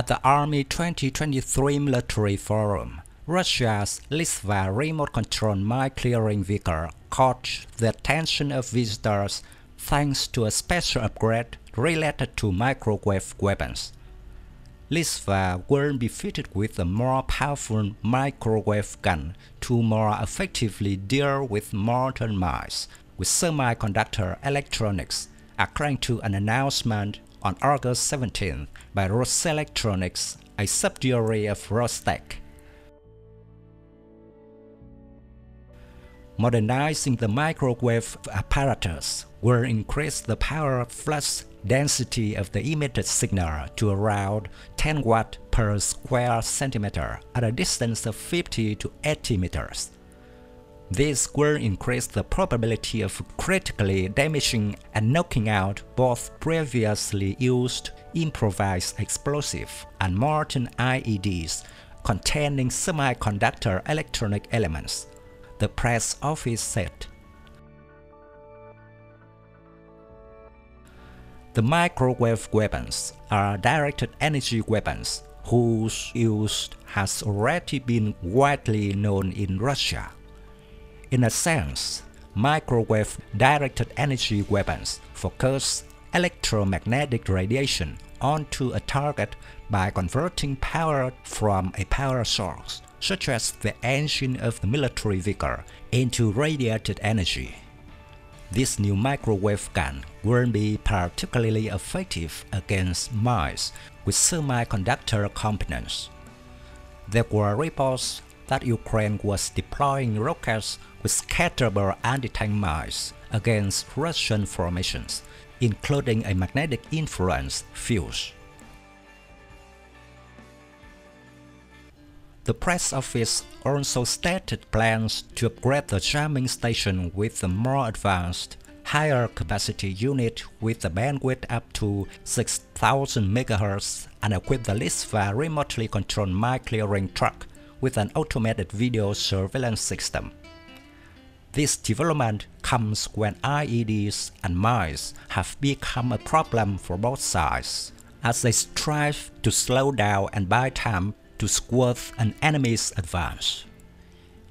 At the Army 2023 Military Forum, Russia's Listva remote control mine clearing vehicle caught the attention of visitors thanks to a special upgrade related to microwave weapons. Listva will be fitted with a more powerful microwave gun to more effectively deal with mortar mines with semiconductor electronics, according to an announcement on August 17 by Ruselectronics, a subsidiary of Rostec. Modernizing the microwave apparatus will increase the power flux density of the emitted signal to around 10 watt per square centimeter at a distance of 50 to 80 meters. This will increase the probability of critically damaging and knocking out both previously used improvised explosive and modern IEDs containing semiconductor electronic elements, the press office said. The microwave weapons are directed energy weapons whose use has already been widely known in Russia. In a sense, microwave directed energy weapons focus electromagnetic radiation onto a target by converting power from a power source, such as the engine of the military vehicle, into radiated energy. This new microwave gun won't be particularly effective against mines with semiconductor components. There were reports that Ukraine was deploying rockets with scatterable anti-tank mines against Russian formations, including a magnetic influence fuse. The press office also stated plans to upgrade the jamming station with a more advanced, higher capacity unit with a bandwidth up to 6000 MHz and equip the Listva remotely controlled mine clearing truck with an automated video surveillance system. This development comes when IEDs and mines have become a problem for both sides, as they strive to slow down and buy time to squash an enemy's advance.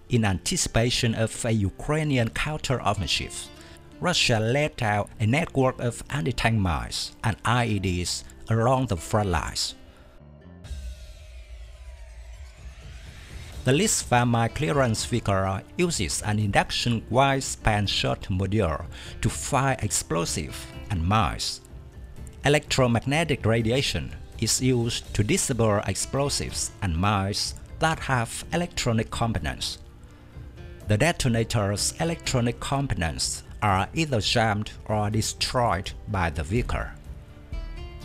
In anticipation of a Ukrainian counter-offensive, Russia laid out a network of anti-tank mines and IEDs along the front lines. The Listva mine clearance vehicle uses an induction wide-span shot module to fire explosive and mines. Electromagnetic radiation is used to disable explosives and mines that have electronic components. The detonator's electronic components are either jammed or destroyed by the vehicle.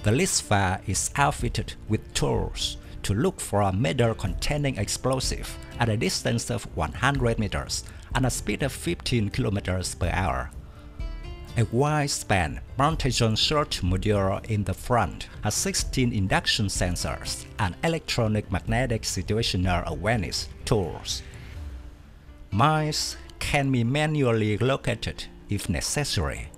The Listva is outfitted with tools to look for a metal containing explosive at a distance of 100 meters and a speed of 15 kilometers per hour. A wide-span Montajon search module in the front has 16 induction sensors and electronic magnetic situational awareness tools. Mines can be manually located if necessary.